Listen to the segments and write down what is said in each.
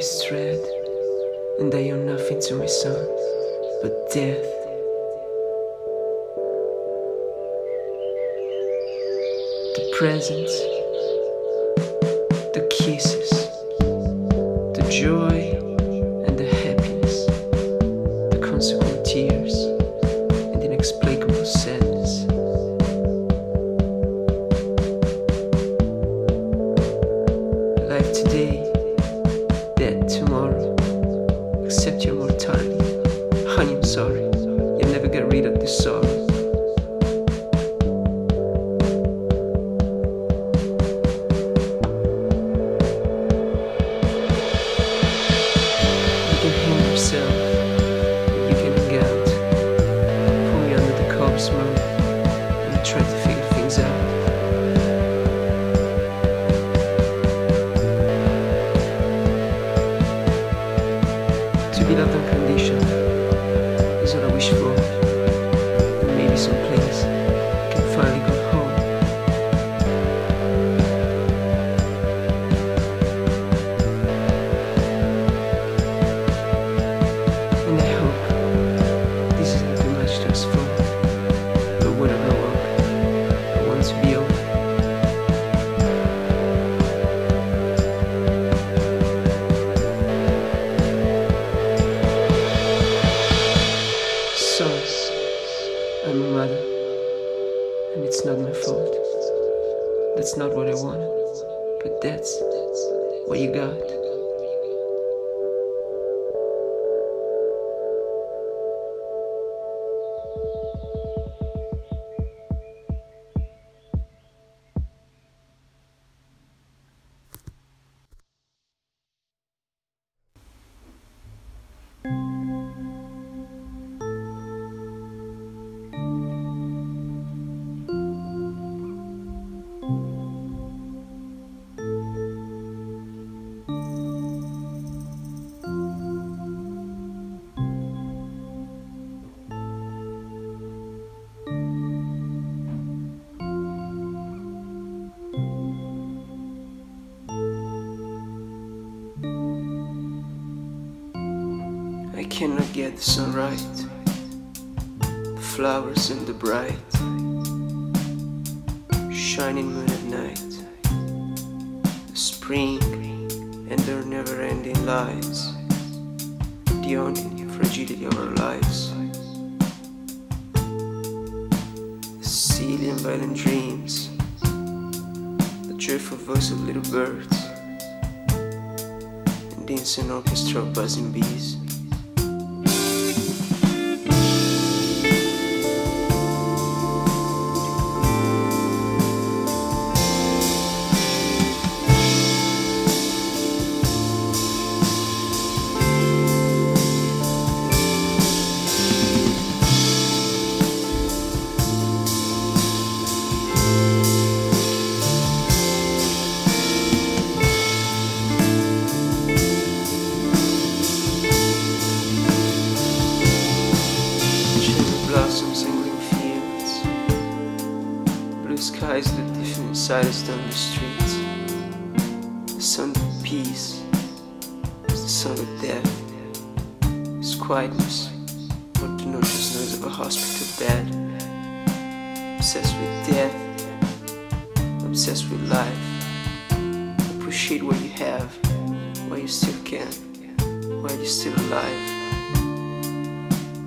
my red, and I owe nothing to my son but death. The presents, the kisses, Accept To be loved cannot get the sun right, the flowers and the bright, shining moon at night, the spring and their never ending lights, the only fragility of our lives, the silly and violent dreams, the joyful voice of little birds, and the insane orchestra of buzzing bees. Peace is the sound of death. It's quietness, what the noise of a hospital bed. Obsessed with death, obsessed with life. Appreciate what you have, while you still can, while you're still alive.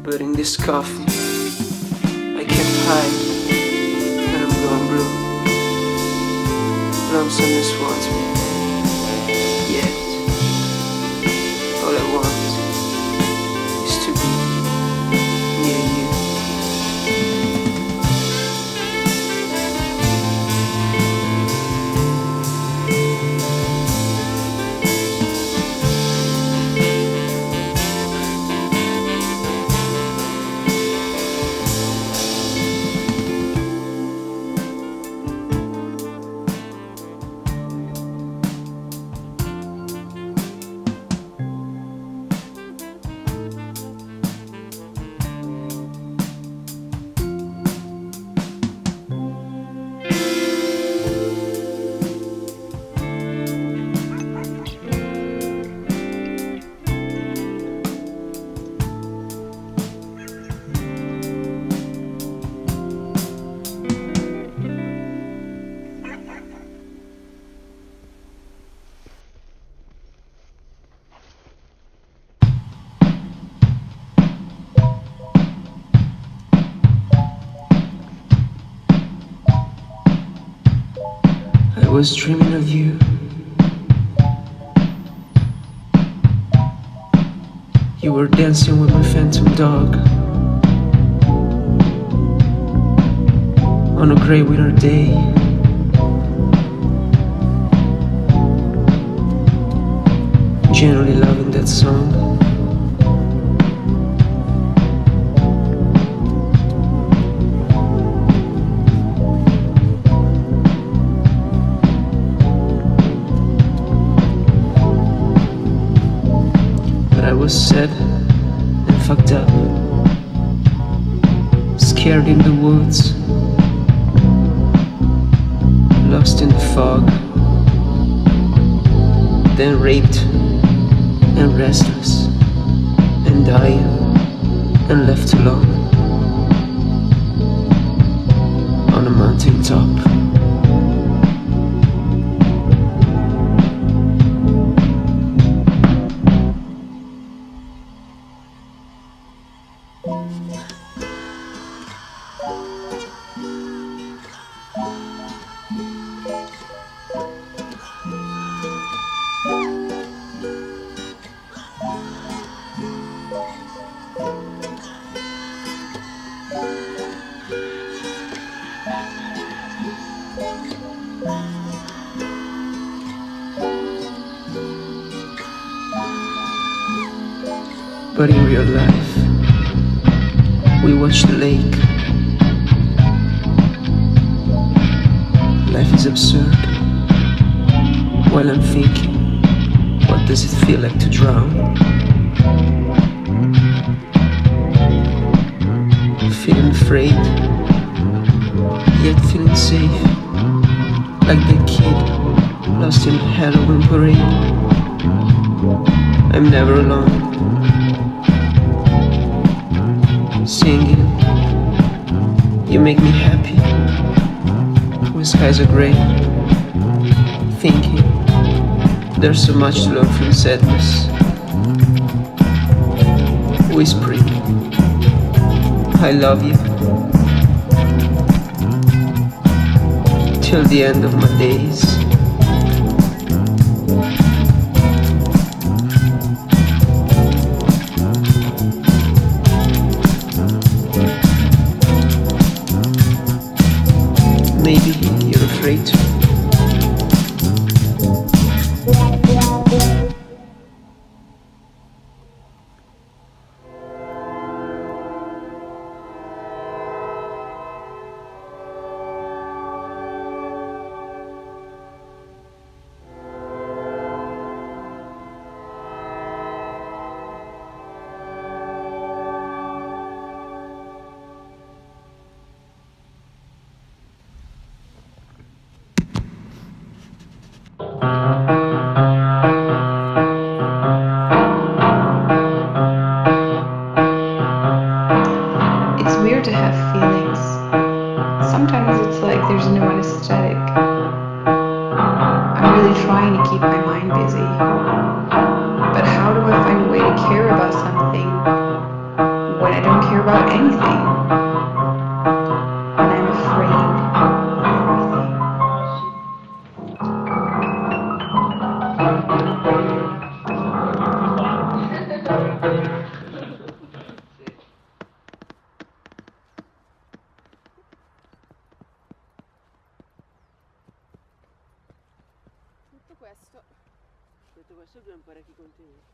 But in this coffin, I can't hide that I'm going blue. Lonesomeness wants me, was dreaming of you. You were dancing with my phantom dog on a grey winter day. Generally loving that song. Was sad and fucked up. Scared in the woods, lost in the fog, then raped and restless and dying and left alone on a mountain top. But in real life, we watch the lake. Life is absurd. While I'm thinking, what does it feel like to drown? Feeling afraid, yet feeling safe. Like that kid lost in Halloween parade. I'm never alone. Singing. You make me happy when skies are gray. Thinking there's so much to learn from sadness. Whispering, I love you. Till the end of my days. por aquí contigo.